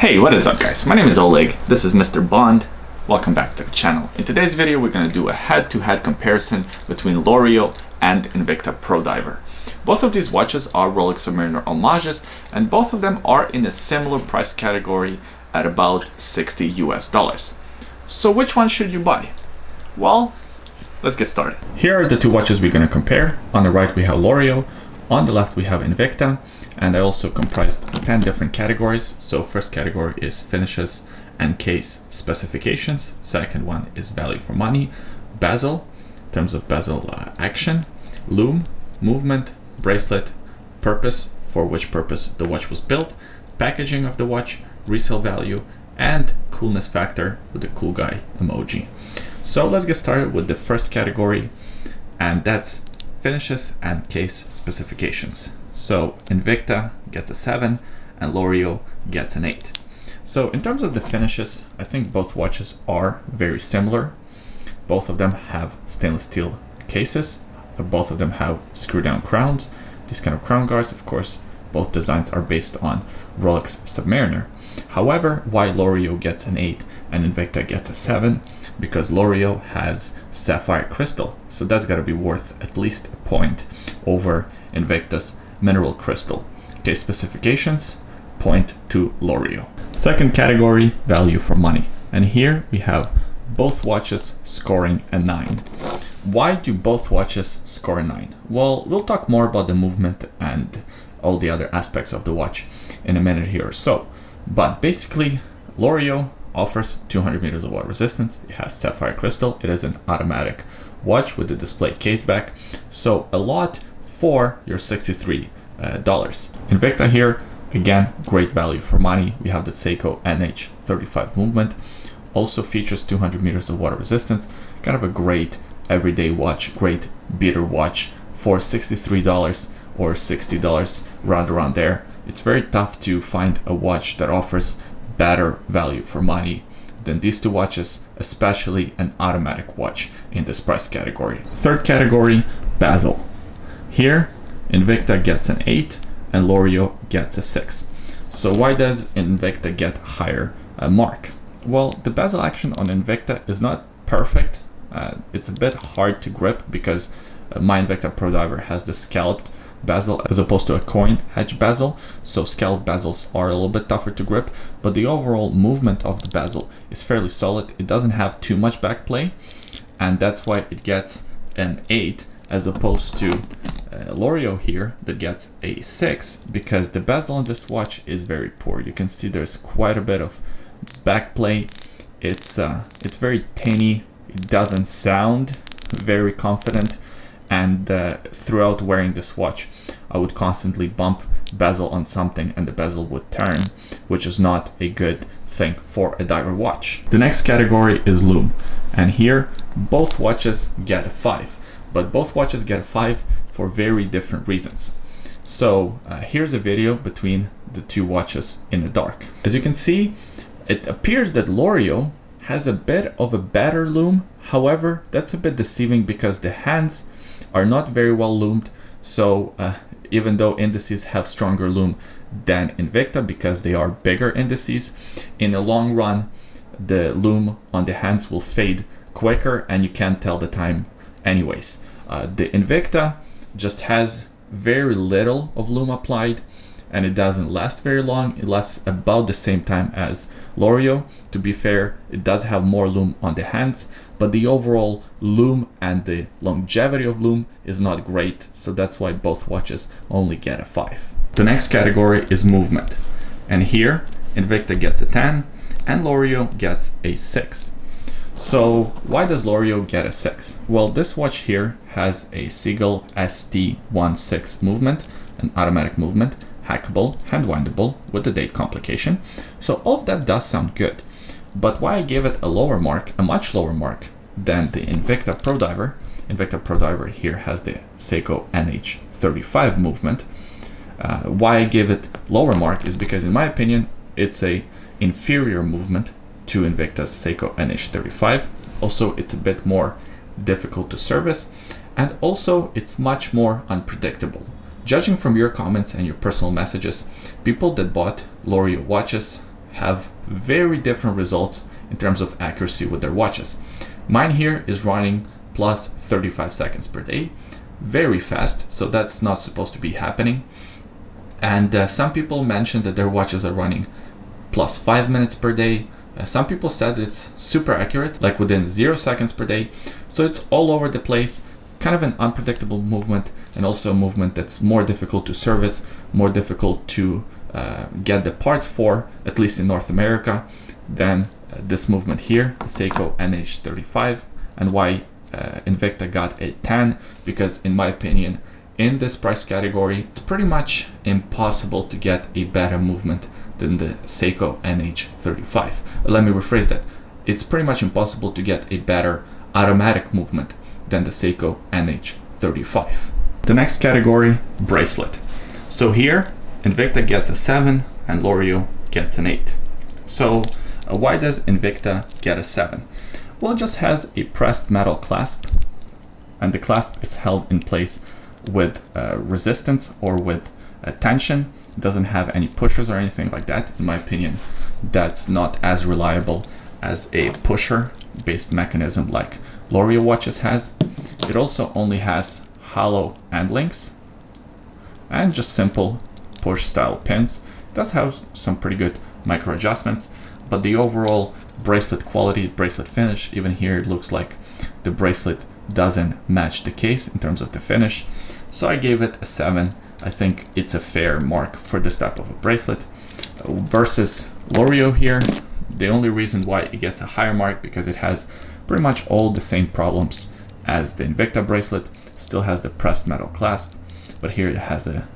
Hey, what is up guys? My name is Oleg, this is Mr. Bond. Welcome back to the channel. In today's video, we're gonna do a head-to-head -head comparison between Loreo and Invicta Pro Diver. Both of these watches are Rolex Submariner homages, and both of them are in a similar price category at about 60 US dollars. So which one should you buy? Well, let's get started. Here are the two watches we're gonna compare. On the right, we have Loreo. On the left, we have Invicta and I also comprised 10 different categories. So first category is finishes and case specifications. Second one is value for money, bezel, in terms of bezel uh, action, lume, movement, bracelet, purpose, for which purpose the watch was built, packaging of the watch, resale value, and coolness factor with the cool guy emoji. So let's get started with the first category, and that's finishes and case specifications. So Invicta gets a 7 and Loreo gets an 8. So in terms of the finishes, I think both watches are very similar. Both of them have stainless steel cases. Both of them have screw down crowns. These kind of crown guards, of course, both designs are based on Rolex Submariner. However, why Loreo gets an 8 and Invicta gets a 7? Because Loreo has sapphire crystal, so that's got to be worth at least a point over Invicta's mineral crystal. Case specifications point to Loreo. Second category, value for money. And here we have both watches scoring a 9. Why do both watches score a 9? Well, we'll talk more about the movement and all the other aspects of the watch in a minute here or so. But basically, Loreo offers 200 meters of water resistance. It has sapphire crystal. It is an automatic watch with the display case back. So a lot for your $63. Uh. Invicta here, again, great value for money. We have the Seiko NH35 movement. Also features 200 meters of water resistance. Kind of a great everyday watch, great beater watch for $63 or $60, right around there. It's very tough to find a watch that offers better value for money than these two watches, especially an automatic watch in this price category. Third category, bezel. Here, Invicta gets an 8 and Loreo gets a 6. So why does Invicta get higher uh, mark? Well, the bezel action on Invicta is not perfect. Uh, it's a bit hard to grip because uh, my Invicta Pro Diver has the scalloped bezel as opposed to a coin edge bezel. So scalloped bezels are a little bit tougher to grip, but the overall movement of the bezel is fairly solid. It doesn't have too much back play and that's why it gets an 8 as opposed to uh, Loreo here that gets a 6 because the bezel on this watch is very poor. You can see there's quite a bit of back play. It's, uh, it's very tinny. It doesn't sound very confident. And uh, throughout wearing this watch, I would constantly bump bezel on something and the bezel would turn, which is not a good thing for a diver watch. The next category is lume. And here, both watches get a 5. But both watches get a 5 for very different reasons. So uh, here's a video between the two watches in the dark. As you can see, it appears that Loreo has a bit of a better lume. However, that's a bit deceiving because the hands are not very well lumed. So uh, even though indices have stronger lume than Invicta because they are bigger indices, in the long run, the lume on the hands will fade quicker and you can't tell the time anyways. Uh, the Invicta just has very little of lume applied and it doesn't last very long. It lasts about the same time as Loreo. To be fair, it does have more lume on the hands, but the overall lume and the longevity of lume is not great, so that's why both watches only get a 5. The next category is movement, and here Invicta gets a 10 and Loreo gets a 6. So why does Loreo get a 6? Well, this watch here has a Seagull ST16 movement, an automatic movement, hackable, hand windable with the date complication. So all of that does sound good. But why I gave it a lower mark, a much lower mark than the Invicta Pro Diver, Invicta Pro Diver here has the Seiko NH35 movement. Uh, why I give it lower mark is because in my opinion, it's a inferior movement to Invicta's Seiko NH35. Also, it's a bit more difficult to service and also it's much more unpredictable. Judging from your comments and your personal messages, people that bought Loreo watches have very different results in terms of accuracy with their watches. Mine here is running plus 35 seconds per day, very fast, so that's not supposed to be happening. And uh, some people mentioned that their watches are running plus 5 minutes per day. Uh, some people said it's super accurate, like within 0 seconds per day. So it's all over the place, kind of an unpredictable movement, and also a movement that's more difficult to service, more difficult to uh, get the parts for, at least in North America, then uh, this movement here, the Seiko NH35, and why uh, Invicta got a 10, because in my opinion, in this price category, it's pretty much impossible to get a better movement than the Seiko NH35. Let me rephrase that. It's pretty much impossible to get a better automatic movement than the Seiko NH35. The next category, bracelet. So here, Invicta gets a 7 and Loreo gets an 8. So uh, why does Invicta get a 7? Well, it just has a pressed metal clasp and the clasp is held in place with uh, resistance or with uh, tension. It doesn't have any pushers or anything like that. In my opinion, that's not as reliable as a pusher based mechanism like Loreo watches has. It also only has hollow end links and just simple push style pins. It does have some pretty good micro adjustments, but the overall bracelet quality, bracelet finish, even here it looks like the bracelet doesn't match the case in terms of the finish. So I gave it a 7. I think it's a fair mark for this type of a bracelet. Versus Loreo here, the only reason why it gets a higher mark because it has pretty much all the same problems as the Invicta bracelet. Still has the pressed metal clasp, but here it has a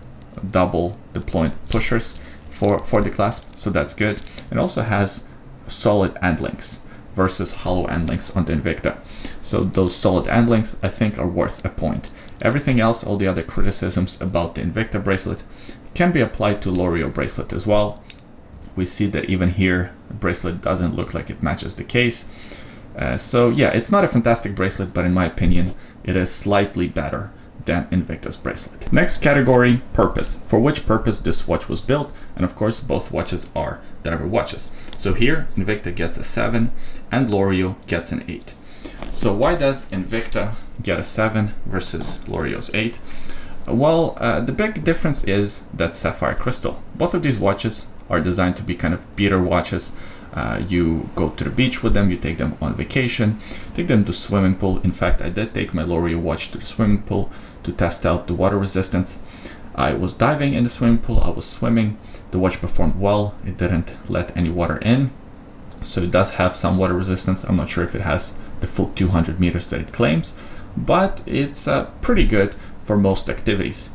double deployed pushers for, for the clasp, so that's good. It also has solid end links versus hollow end links on the Invicta. So those solid end links I think are worth a point. Everything else, all the other criticisms about the Invicta bracelet can be applied to Loreo bracelet as well. We see that even here, the bracelet doesn't look like it matches the case. Uh, so yeah, it's not a fantastic bracelet, but in my opinion, it is slightly better than Invicta's bracelet. Next category, purpose. For which purpose this watch was built, and of course both watches are diver watches. So here Invicta gets a 7 and Loreo gets an 8. So why does Invicta get a 7 versus Loreo's 8? Well, uh, the big difference is that sapphire crystal. Both of these watches are designed to be kind of beater watches. Uh, you go to the beach with them, you take them on vacation, take them to swimming pool. In fact, I did take my Loreo watch to the swimming pool to test out the water resistance. I was diving in the swimming pool, I was swimming, the watch performed well, it didn't let any water in, so it does have some water resistance. I'm not sure if it has the full 200 meters that it claims, but it's uh, pretty good for most activities.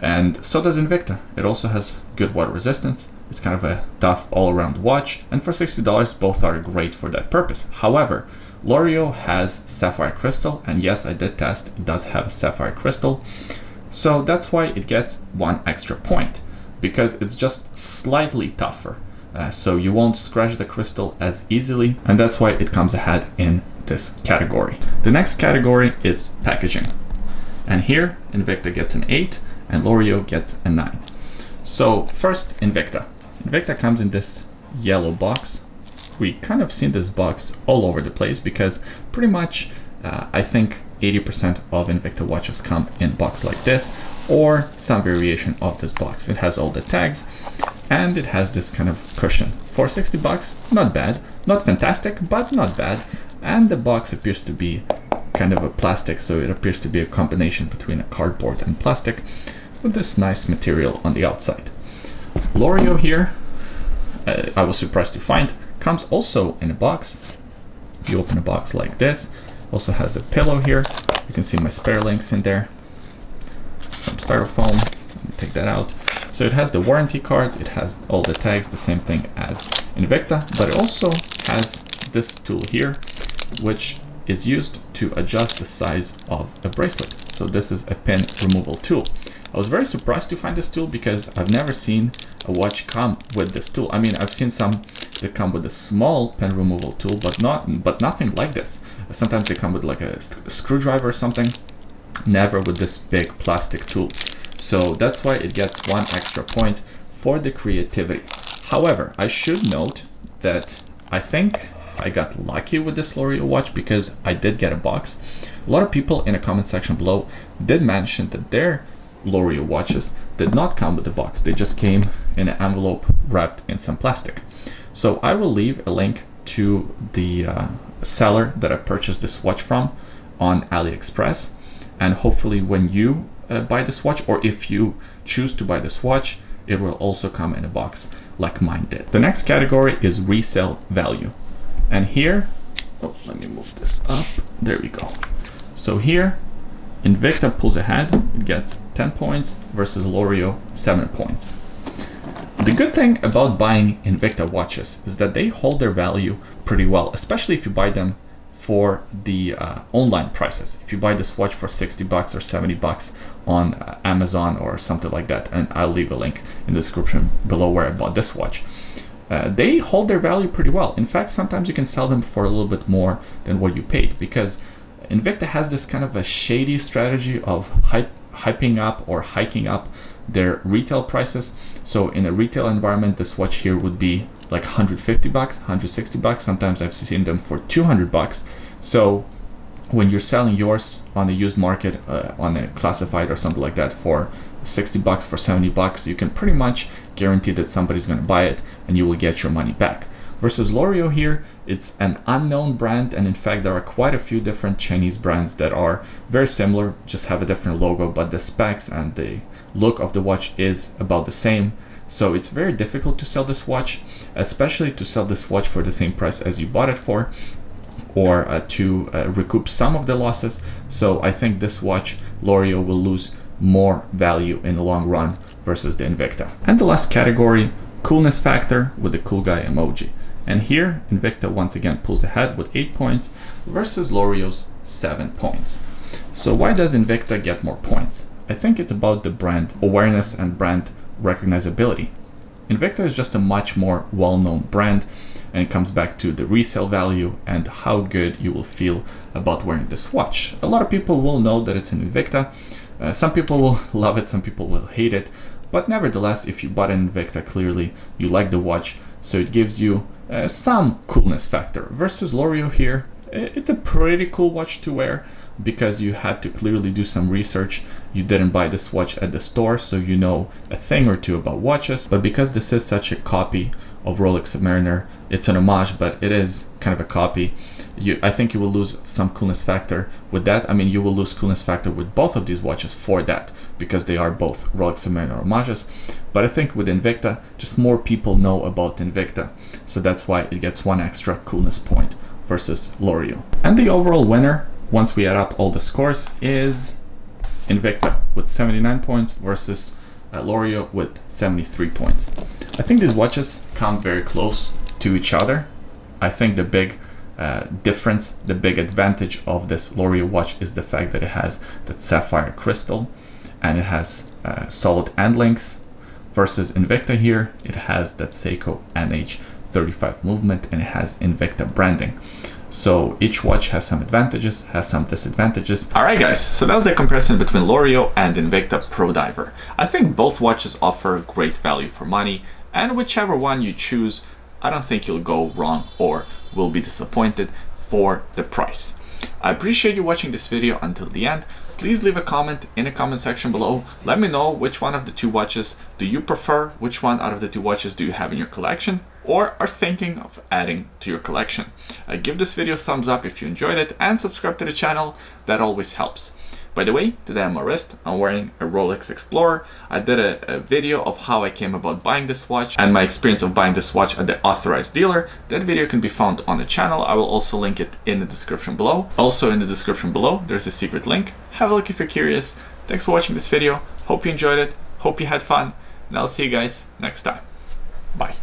And so does Invicta. It also has good water resistance. It's kind of a tough all-around watch, and for $60, both are great for that purpose. However, Loreo has sapphire crystal, and yes, I did test, it does have a sapphire crystal. So that's why it gets one extra point, because it's just slightly tougher. Uh, so you won't scratch the crystal as easily, and that's why it comes ahead in this category. The next category is packaging. And here, Invicta gets an 8, and Loreo gets a 9. So first, Invicta. Invicta comes in this yellow box we kind of seen this box all over the place because pretty much uh, I think 80% of Invicta watches come in box like this or some variation of this box. It has all the tags and it has this kind of cushion. For 60 bucks, not bad, not fantastic, but not bad. And the box appears to be kind of a plastic, so it appears to be a combination between a cardboard and plastic with this nice material on the outside. Loreo here, uh, I was surprised to find, Comes also in a box. You open a box like this. Also has a pillow here. You can see my spare links in there. Some styrofoam. Take that out. So it has the warranty card. It has all the tags, the same thing as Invicta, but it also has this tool here, which is used to adjust the size of a bracelet. So this is a pin removal tool. I was very surprised to find this tool because I've never seen a watch come with this tool. I mean, I've seen some that come with a small pen removal tool, but not, but nothing like this. Sometimes they come with like a screwdriver or something, never with this big plastic tool. So that's why it gets one extra point for the creativity. However, I should note that I think I got lucky with this Loreo watch because I did get a box. A lot of people in the comment section below did mention that their Loreo watches did not come with the box. They just came in an envelope wrapped in some plastic. So I will leave a link to the uh, seller that I purchased this watch from on AliExpress. And hopefully when you uh, buy this watch or if you choose to buy this watch, it will also come in a box like mine did. The next category is resale value. And here, oh, let me move this up. There we go. So here, Invicta pulls ahead, it gets 10 points versus Loreo 7 points. The good thing about buying Invicta watches is that they hold their value pretty well, especially if you buy them for the uh, online prices. If you buy this watch for 60 bucks or 70 bucks on uh, Amazon or something like that, and I'll leave a link in the description below where I bought this watch. Uh, they hold their value pretty well. In fact, sometimes you can sell them for a little bit more than what you paid because Invicta has this kind of a shady strategy of hype, hyping up or hiking up their retail prices. So in a retail environment, this watch here would be like 150 bucks, 160 bucks. Sometimes I've seen them for 200 bucks. So when you're selling yours on the used market, uh, on a classified or something like that for 60 bucks, for 70 bucks, you can pretty much guarantee that somebody's going to buy it and you will get your money back. Versus Loreo here, it's an unknown brand and in fact there are quite a few different Chinese brands that are very similar, just have a different logo, but the specs and the look of the watch is about the same. So it's very difficult to sell this watch, especially to sell this watch for the same price as you bought it for or uh, to uh, recoup some of the losses. So I think this watch, Loreo, will lose more value in the long run versus the Invicta. And the last category, coolness factor with the cool guy emoji. And here, Invicta once again pulls ahead with 8 points versus Loreo's 7 points. So why does Invicta get more points? I think it's about the brand awareness and brand recognizability. Invicta is just a much more well-known brand and it comes back to the resale value and how good you will feel about wearing this watch. A lot of people will know that it's an Invicta. Uh, some people will love it, some people will hate it, but nevertheless, if you bought an Invicta, clearly you like the watch, so it gives you uh, some coolness factor. Versus Loreo here, it's a pretty cool watch to wear, because you had to clearly do some research. You didn't buy this watch at the store, so you know a thing or two about watches. But because this is such a copy of Rolex Submariner, it's an homage, but it is kind of a copy. You, I think you will lose some coolness factor with that. I mean, you will lose coolness factor with both of these watches for that, because they are both Rolex Submariner homages. But I think with Invicta, just more people know about Invicta. So that's why it gets one extra coolness point versus Loreo. And the overall winner once we add up all the scores, is Invicta with 79 points versus uh, Loreo with 73 points. I think these watches come very close to each other. I think the big uh, difference, the big advantage of this Loreo watch is the fact that it has that sapphire crystal and it has uh, solid end links versus Invicta here, it has that Seiko NH35 movement and it has Invicta branding. So each watch has some advantages, has some disadvantages. Alright guys, so that was the comparison between Loreo and Invicta Pro Diver. I think both watches offer great value for money, and whichever one you choose, I don't think you'll go wrong or will be disappointed for the price. I appreciate you watching this video until the end. Please leave a comment in the comment section below. Let me know which one of the two watches do you prefer, which one out of the two watches do you have in your collection, or are thinking of adding to your collection. Uh, give this video a thumbs up if you enjoyed it and subscribe to the channel, that always helps. By the way, today I'm my wrist, I'm wearing a Rolex Explorer. I did a, a, video of how I came about buying this watch and my experience of buying this watch at the authorized dealer. That video can be found on the channel. I will also link it in the description below. Also in the description below, there's a secret link. Have a look if you're curious. Thanks for watching this video. Hope you enjoyed it. Hope you had fun. And I'll see you guys next time. Bye.